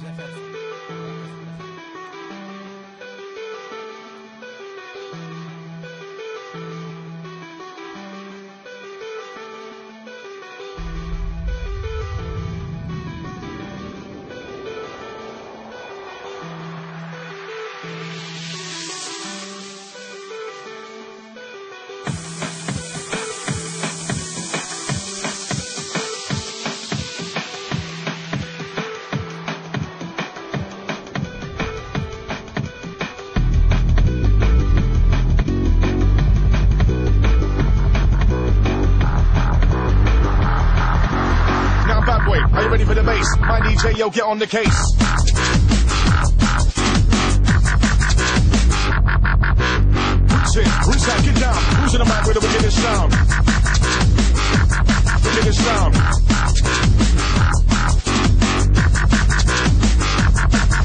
Sniffers. Bass? My DJ, yo, get on the case. Roots in, roots out, get down. Who's in the mic with the wickedest sound? Wickedest sound.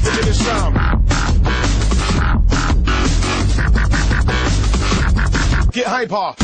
Wickedest sound. Get hyper.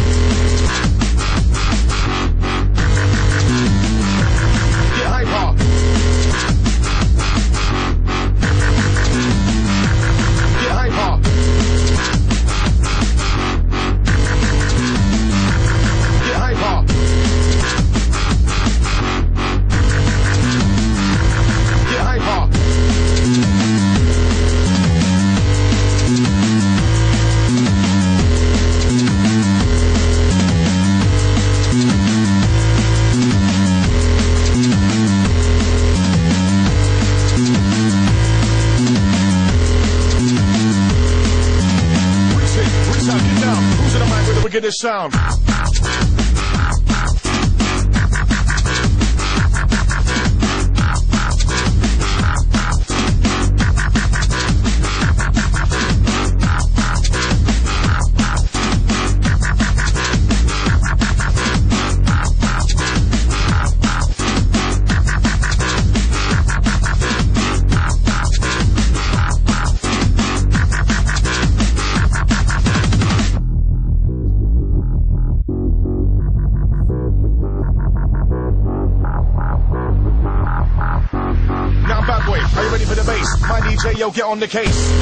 get on the case.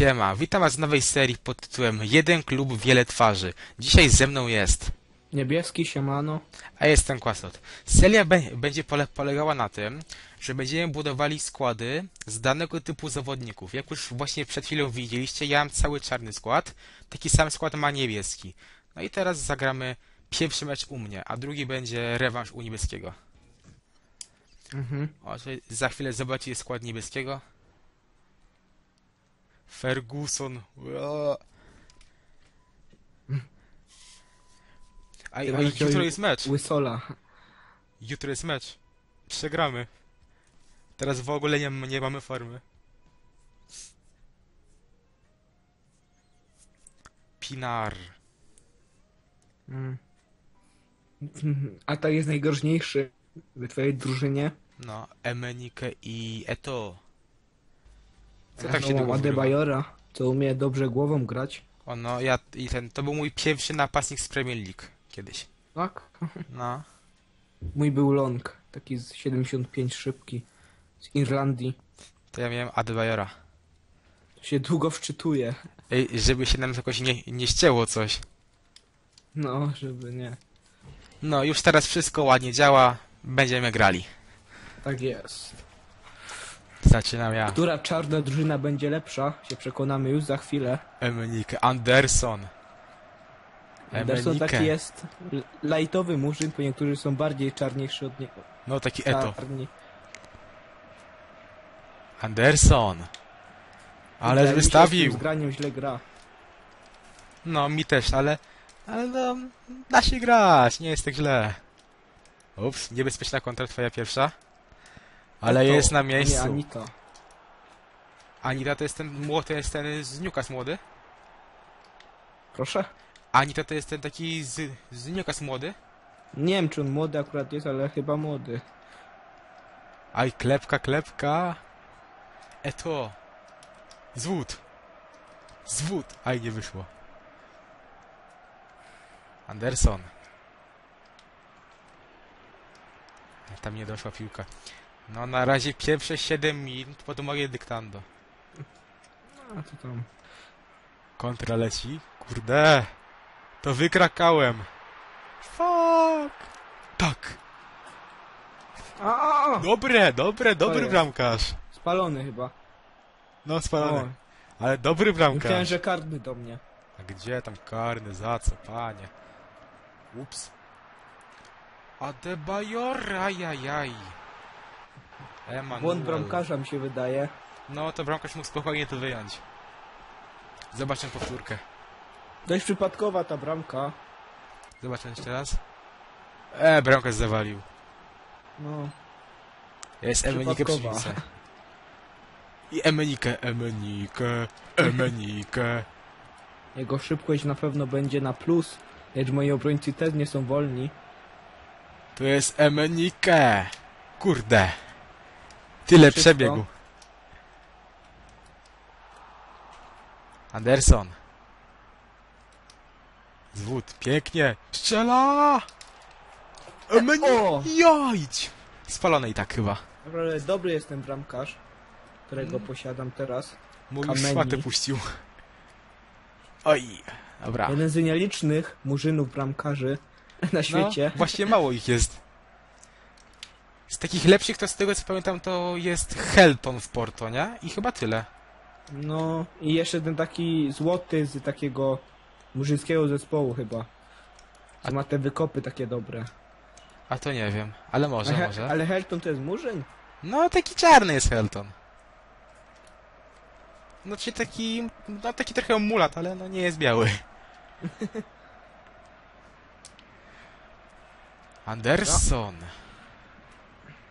Siema, witam was w nowej serii pod tytułem Jeden klub, wiele twarzy. Dzisiaj ze mną jest, Niebieski, siemano. a jestem Kwasot. Seria będzie pole polegała na tym, że będziemy budowali składy z danego typu zawodników. Jak już właśnie przed chwilą widzieliście, ja mam cały czarny skład, taki sam skład ma niebieski. No i teraz zagramy pierwszy mecz u mnie, a drugi będzie rewanż u niebieskiego. Mhm. O, za chwilę zobaczycie skład niebieskiego. Ferguson. Ua. A, jutro jest mecz. Łysola. Jutro jest mecz. Przegramy. Teraz w ogóle nie, nie mamy formy. Pinar. Mm. A tak jest najgroźniejszy w twojej drużynie. No, Emenike i Eto. Co tak się mam długo? Adebayora, co umie dobrze głową grać. O no, ja i ten, to był mój pierwszy napastnik z Premier League kiedyś. Tak? No. Mój był long, taki z 75 szybki. Z Irlandii. To ja miałem Adebayora. To się długo wczytuje. Ej, żeby się nam jakoś nie, nie ścięło coś. No, żeby nie. No, już teraz wszystko ładnie działa. Będziemy grali. Tak jest. Zaczynam ja. Która czarna drużyna będzie lepsza, się przekonamy już za chwilę. Emenike. Anderson. Anderson Emenike. taki jest l- lajtowy murzyn, bo niektórzy są bardziej czarniejsi od niego. No, taki eto. Czarni. Anderson. Ale Wydaje Z wystawił. tym zgraniem źle gra. No, mi też, ale... Ale no... Da się grać, nie jest tak źle. Ups, niebezpieczna kontra twoja pierwsza. Ale To, jest na a Nie miejscu. Anita. Anita to jest ten młody, jest ten z Newcastle młody. Proszę? Anita to jest ten taki z, z Newcastle młody. Nie wiem, czy on młody akurat jest, ale chyba młody. Aj, klepka, klepka. Eto. Zwód. Zwód. Aj, nie wyszło. Anderson. Tam nie doszła piłka. No na razie pierwsze 7 minut, potem moje dyktando. A to tam. Kontra leci. Kurde. To wykrakałem. Fuck. Tak. A, Dobre, dobre, dobry jest? bramkarz. Spalony chyba. No spalony. O, Ale dobry myślałem, bramkarz. że karny do mnie. A gdzie tam karny? Za co, panie? Ups. Adebayor, ajajaj. Emanuel. Błąd bramkarza mi się wydaje. No to bramkarz mógł spokojnie to wyjąć. Zobaczę powtórkę. Dość przypadkowa ta bramka. Zobaczę jeszcze raz. E, bramkarz zawalił. No, Jest Emenike przy Przypadkowa. I Emenikę, Emenikę, Emenikę. jego szybkość na pewno będzie na plus. Lecz moi obrońcy też nie są wolni. To jest Emenike. Kurde. Tyle Wszystko. przebiegu. Anderson. Zwód. Pięknie. Strzela! Emeni... O! Jajdź! Spalony i tak chyba. Naprawdę dobry jest ten bramkarz, którego Mm. posiadam teraz. Mój szmatę puścił. Oj. Dobra. Jeden z nielicznych murzynów bramkarzy na świecie. No, właśnie mało ich jest. Takich lepszych to z tego co pamiętam to jest Helton w Porto, nie? I chyba tyle. No i jeszcze ten taki złoty z takiego murzyńskiego zespołu chyba. Co A- ma te wykopy takie dobre. A to nie wiem, ale może, he- może. ale Helton to jest murzyn? No taki czarny jest Helton. No czy taki, no taki trochę mulat, ale no nie jest biały. Anderson.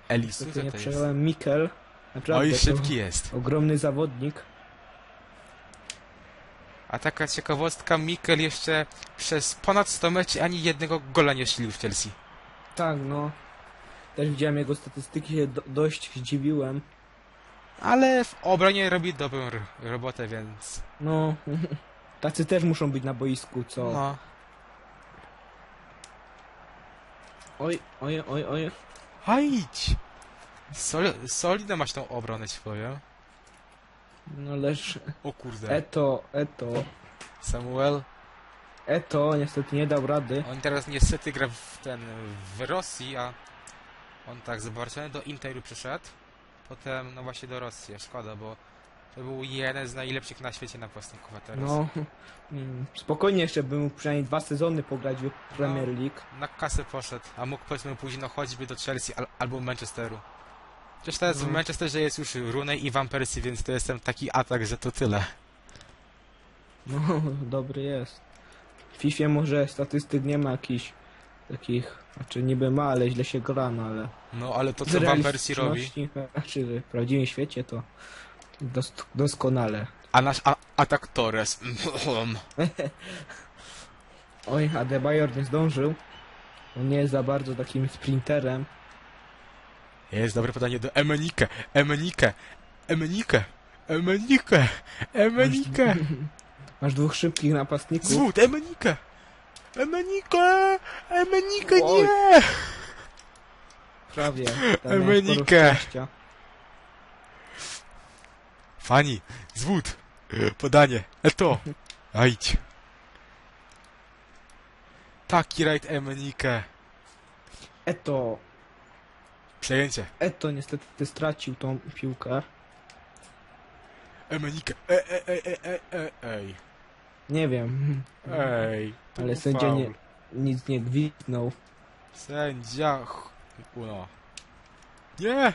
Elisu, Niestety co nie to jest? przejąłem Mikel. Naprawdę Oj, to szybki jest. ogromny zawodnik. A taka ciekawostka, Mikel jeszcze przez ponad 100 meczy ani jednego gola nie strzelił w Chelsea. Tak, no. Też widziałem jego statystyki, się do, dość zdziwiłem. Ale w obronie robi dobrą r- robotę, więc... No, tacy też muszą być na boisku, co? No. Oj, oj, oj, oj. A idź! Sol solidne masz tą obronę, powiem. No lecz O kurde. Eto, Eto, Samuel. Eto niestety nie dał rady. On teraz niestety gra w ten w Rosji, a on tak z Barcelony do Interu przyszedł. Potem no właśnie do Rosji. Szkoda, bo to był jeden z najlepszych na świecie napastników a teraz. No, mm, spokojnie jeszcze by mógł przynajmniej dwa sezony pograć w Premier League. Na kasę poszedł, a mógł powiedzmy później no choćby do Chelsea al albo Manchesteru. Przecież teraz w No. Manchesterze jest już Rooney i Van Persie, więc to jestem taki atak, że to tyle. No, dobry jest. W FIFA może statystyk nie ma jakichś takich, znaczy niby ma, ale źle się gra, no ale... No ale to co Van Persie robi, Znaczy w prawdziwym świecie to dos doskonale. a nasz a atak Torres. Oj, Adebayor nie zdążył. On nie jest za bardzo takim sprinterem. Jest dobre podanie do Emenike, Emenike, Emenike, Emenike, Emenike. Masz dwóch szybkich napastników. Zwód, Emenike! Emenike! Emenike, nie! Prawie. Emenike. Fani, zwód, podanie, eto, ajdź. Taki rajd Emenike. Eto, Przejęcie. Eto niestety stracił tą piłkę. Emenikę. E, e, e, e, e, ej. Nie wiem, Ej. to ale sędzia nie, nic nie gwizdnął. Sędzia. ch- No. Nie!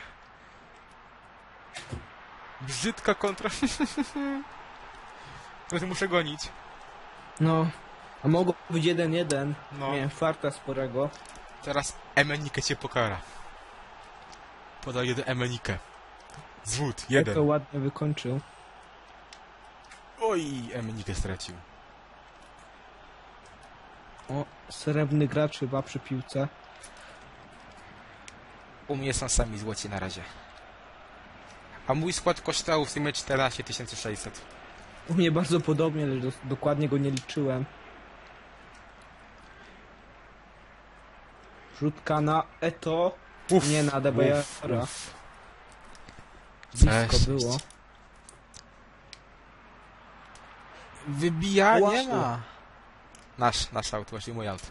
Brzydka kontra. Teraz muszę gonić. No, a mogło być 1-1. No. Miałem farta sporego. Teraz Emenikę cię pokara. Podaję do Emenikę. Zwód, jeden. ładnie wykończył. Oj, Emenikę stracił. O, srebrny gracz chyba przy piłce. U mnie są sami złoci na razie. A mój skład kosztował w sumie 14 600. U mnie bardzo podobnie, dos- dokładnie go nie liczyłem. Rzutka na Eto. Uf, Nie na uf. Blisko było. Wybija? Nie ma. Nasz, nasz aut, właśnie mój aut.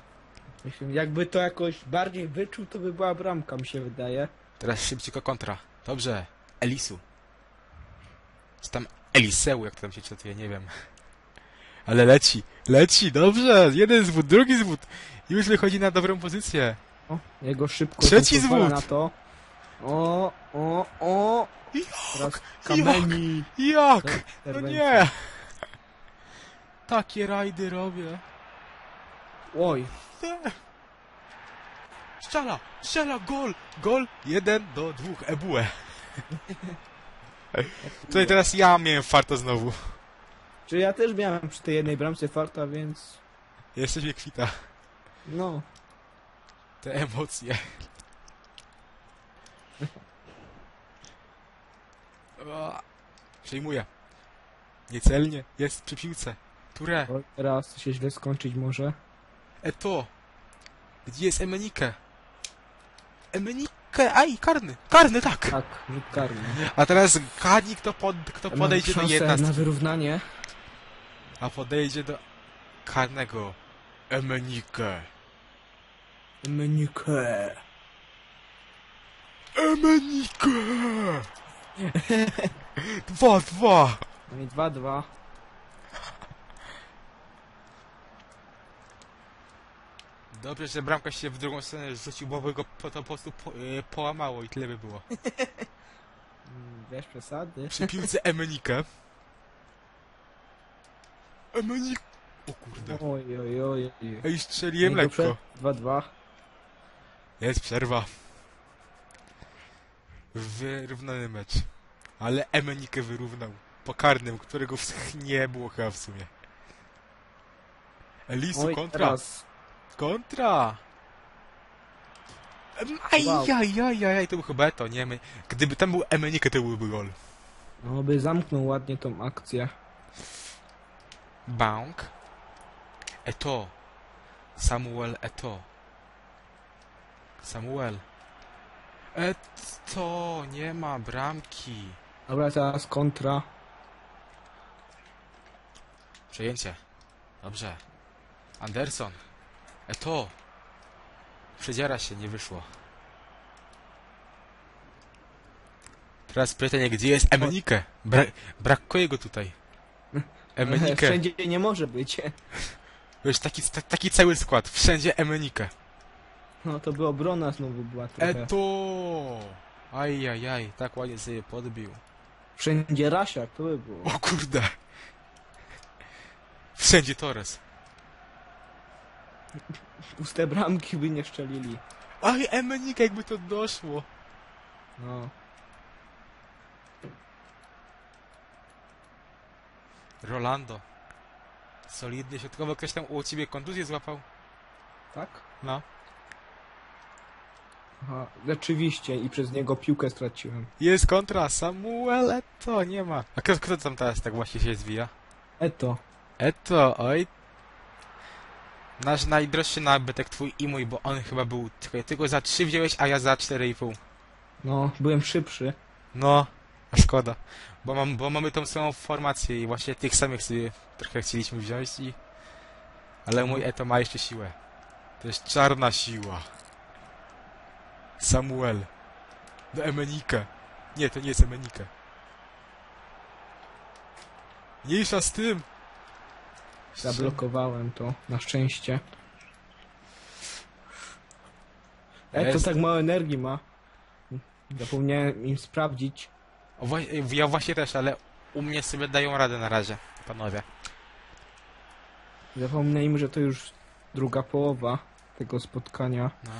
Myślę, jakby to jakoś bardziej wyczuł, to by była bramka, mi się wydaje. Teraz szybciutko kontra. Dobrze. Elisu. Czy tam Eliseu, jak to tam się czytuje, nie wiem. Ale leci, leci, dobrze. Jeden zwód, drugi zwód. Już wychodzi na dobrą pozycję. O, jego szybko Trzeci zwód. na to. O, o, o. Jak? kameni. Jak? Tak, No nie. Takie rajdy robię. Oj. Strzela, strzela, gol, gol, jeden do dwóch, ebue. Tutaj teraz ja miałem farta znowu. czy ja też miałem przy tej jednej bramce farta, więc Jesteś mnie kwita. no. Te emocje. O, Przejmuję. Niecelnie. Jest przy piłce. Ture. Oj, teraz się źle skończyć może. Eto. Gdzie jest Emenike? Emenike. Aj, karny. Karny, tak. Tak, rzut karny. A teraz gadnik, kto, pod, kto Mam podejdzie do szansę jednostki. na wyrównanie. A podejdzie do karnego. Emenike. Menikę. Emenike! Dwa, dwa. No i 2-2. Dobrze, że bramka się w drugą stronę rzucił, bo by go po, to po prostu po, e, połamało i tyle by było. Wiesz przesady. Przy piłce Emenike. Emenik... O kurde. Oj, oj, oj, oj. Ej, strzeliłem lekko. przed- 2-2. Jest przerwa. Wyrównany mecz. Ale Emenikę wyrównał. Po karnym, którego w- nie było chyba w sumie. Elisu Oj, kontra. teraz. Kontra! Wow. Ajajajajaj, to był chyba to, nie? My, gdyby tam był Emenikę, to byłby gol. No by zamknął ładnie tą akcję. Bank. Eto. Samuel Eto. Samuel. Eto, nie ma bramki. Dobra, teraz kontra. Przejęcie. Dobrze. Anderson. Eto. Przedziera się, nie wyszło. Teraz pytanie, gdzie jest Emenike? Bra brakuje go tutaj. Emenike. Wszędzie nie może być. Wiesz, taki, ta, taki cały skład. Wszędzie Emenike. No to by obrona znowu była trochę. Eto! Ajajaj, tak ładnie sobie podbił. Wszędzie Rasiak, to by było. O kurde! Wszędzie Torres. Puste bramki by nie szczelili. Aj, Emenike, jakby to doszło. No. Rolando. Solidny środkowy, ktoś tam u ciebie kontuzję złapał? Tak? No. Aha, rzeczywiście i przez niego piłkę straciłem. Jest kontra, Samuel Eto, nie ma. A kto, kto tam teraz tak właśnie się zwija? Eto. Eto, oj. Nasz najdroższy nabytek, twój i mój, bo on chyba był tylko, tylko za 3 wziąłeś, a ja za 4,5. No, byłem szybszy. No, a szkoda. Bo, mam, bo mamy tą samą formację i właśnie tych samych sobie trochę chcieliśmy wziąć i... Ale mój Eto ma jeszcze siłę. To jest czarna siła. Samuel. Do Emenike. Nie, to nie jest Emenike. Mniejsza z tym. Zablokowałem to, na szczęście. Jak to Jest. tak mało energii ma? Zapomniałem im sprawdzić. O, ja właśnie też, ale u mnie sobie dają radę na razie, panowie. Zapomniałem, że to już druga połowa tego spotkania. No.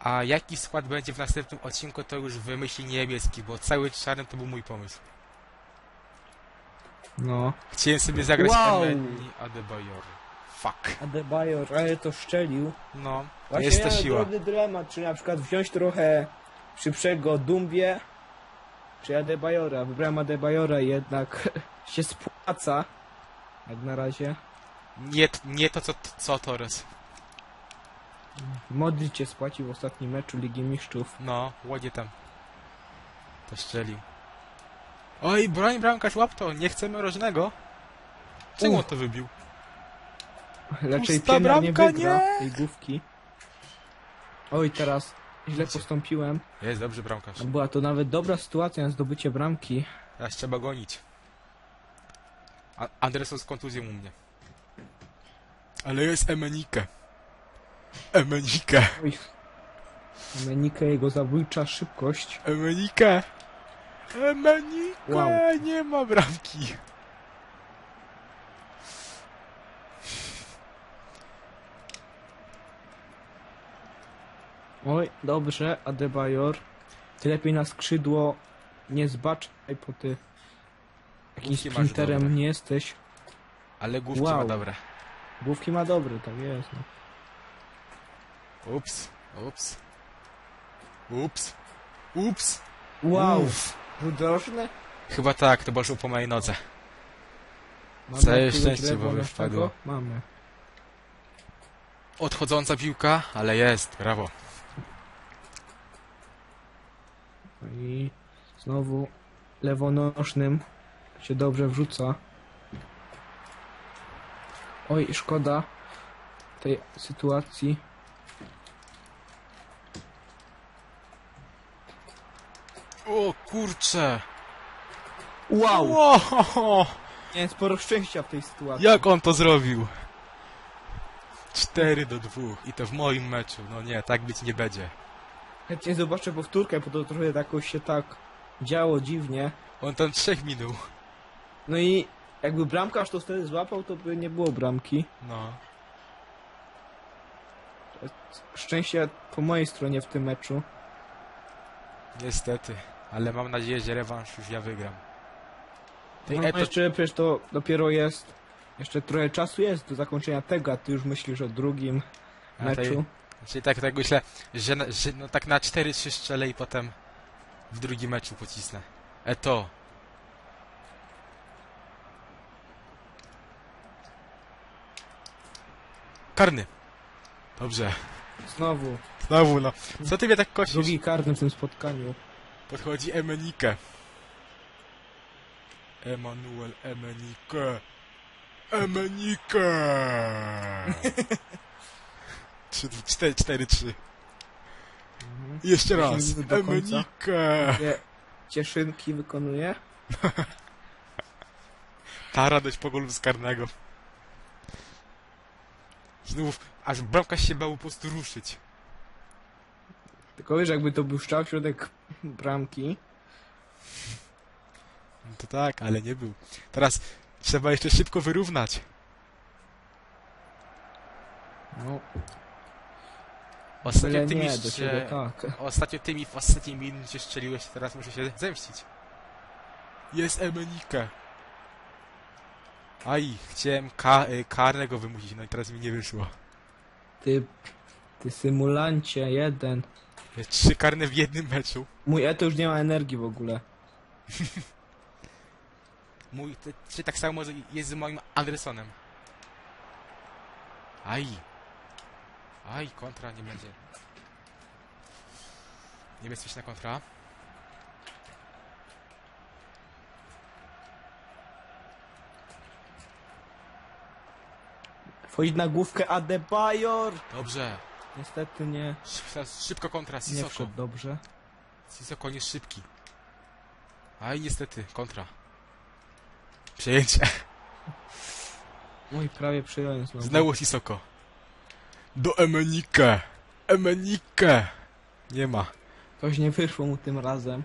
A jaki skład będzie w następnym odcinku, to już wymyśli niebieski, bo cały czarny to był mój pomysł. No. Chciałem sobie zagrać Wow. Emeni Adebayor. Fuck. Adebayor, ale to szczelił. No, to Właśnie jest ta miałem siła. drobny dylemat, czy na przykład wziąć trochę szybszego Dumbie, czy Adebayora. Wybrałem Adebayora i jednak się spłaca. Jak na razie. Nie, nie to, co, co Torres. Modric się spłacił w ostatnim meczu Ligi Mistrzów. No, ładnie tam. To szczelił. Oj, broń bramkarz łap to, nie chcemy rożnego. Czemu on to wybił? Raczej Pusta Piena nie bramka, wygra nie! tej główki. Oj, teraz źle postąpiłem. Jest dobry bramkarz. Była to nawet dobra sytuacja na zdobycie bramki. Teraz trzeba gonić. A Anderson z kontuzją u mnie. Ale jest Emenike. Emenike. Oj. Menike, jego zabójcza szybkość. Emenike. Emenike. Wow. Nie ma bramki. Oj, dobrze, Adebayor. Ty lepiej na skrzydło nie zbaczaj, bo ty jakimś Główki sprinterem dobre. nie jesteś. Ale główki Wow. ma dobre. Główki ma dobry, tak jest. No. Ups. Ups. Ups. Ups. Wow, Uff. Rudrożne? Chyba tak, to poszło po mojej nodze. Mamy Całe szczęście, bo by wpadło. Mamy. Odchodząca piłka, ale jest, brawo. No I znowu lewonożnym się dobrze wrzuca. Oj, szkoda tej sytuacji. O kurcze! Wow! Wow! Miałem sporo szczęścia w tej sytuacji. Jak on to zrobił? 4 do 2 i to w moim meczu. No nie, tak być nie będzie. Chętnie zobaczę powtórkę, bo to trochę jakoś się tak działo dziwnie. On tam trzech minął. No i jakby bramkarz to wtedy złapał, to by nie było bramki. No. Szczęście po mojej stronie w tym meczu. Niestety. Ale mam nadzieję, że rewanż już ja wygram. Tej No, Eto... jeszcze przecież to dopiero jest. Jeszcze trochę czasu jest do zakończenia tego, a ty już myślisz o drugim A meczu. tej- Czyli tak, tak myślę, że, że no tak na 4-3 strzelę i potem w drugim meczu pocisnę. Eto. Karny. Dobrze. Znowu. Znowu no. Co ty mnie tak kosisz? Drugi karny w tym spotkaniu. Podchodzi Emenike. Emanuel Emenike. Emenike! 4-3. Jeszcze Osiem raz. Emenike! Cieszynki wykonuje. Ta radość po golu z karnego. Znów, aż bramkarz się bał po prostu ruszyć. Tylko wiesz, jakby to był strzał w środek bramki. No to tak, ale nie był. Teraz trzeba jeszcze szybko wyrównać. No, Ostatnio byle ty mi nie, do się... tak. Ostatnio ty mi w ostatniej minucie strzeliłeś, teraz muszę się zemścić. Jest Emenike. Aj, chciałem ka y, karnego wymusić, no i teraz mi nie wyszło. Ty, ty symulancie, jeden. Trzy karne w jednym meczu. Mój Eto już nie ma energii w ogóle. Mój, ty, czy tak samo jest z moim Andersonem. Aj. Aj, kontra nie będzie. Niebezpieczna kontra. Wchodzi na główkę Adebayor. Dobrze. Niestety nie, Szy- Szybko kontra, nie Sisoko. wszedł dobrze. Sisoko nie szybki. Aj, niestety, kontra. Przejęcie. I prawie przyjąłem znowu. Znowu Sisoko. Do Emenike. Emenike. Nie ma. Coś nie wyszło mu tym razem.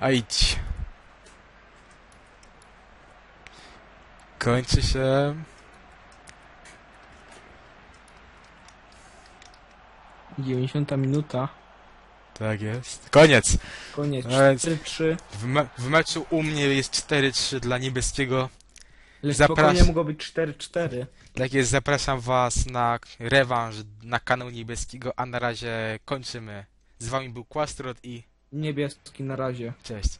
A idź. Kończy się. Dziewięćdziesiąta minuta. Tak jest. Koniec. Koniec. Więc- 4-3. W, me w meczu u mnie jest 4-3 dla niebieskiego. Zapraszam. spokojnie mogło być 4-4. Tak jest, zapraszam was na rewanż na kanał niebieskiego, a na razie kończymy. Z wami był Quastrot i Niebieski na razie. cześć.